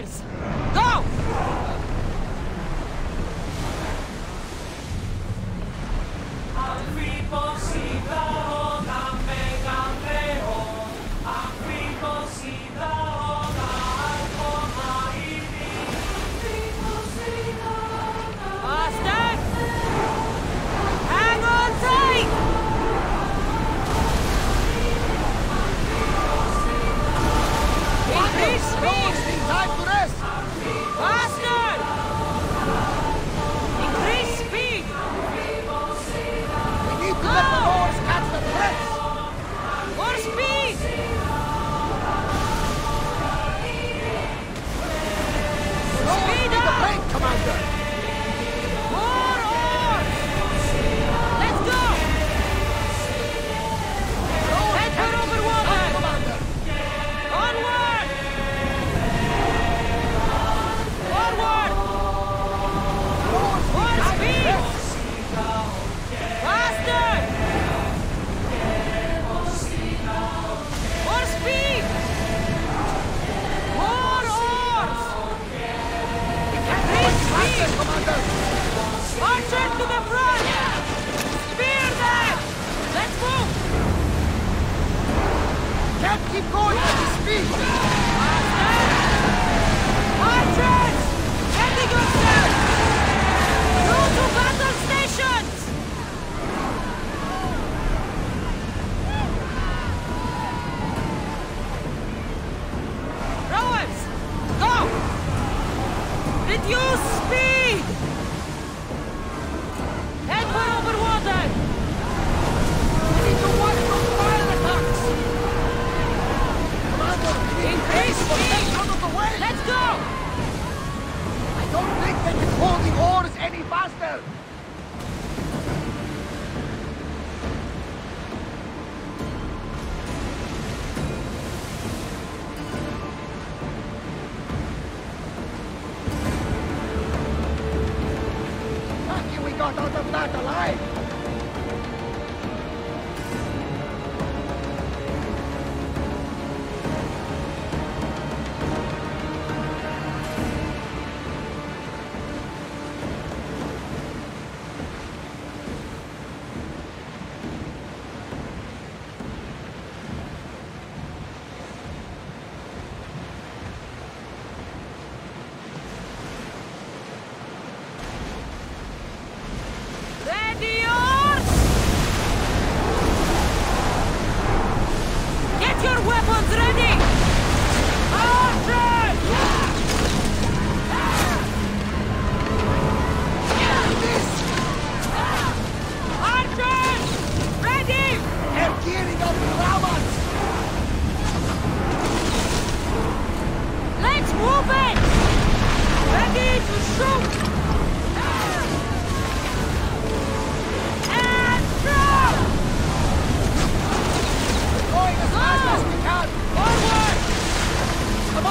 Rowers!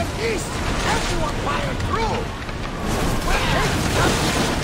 East! Everyone fire through! We're taking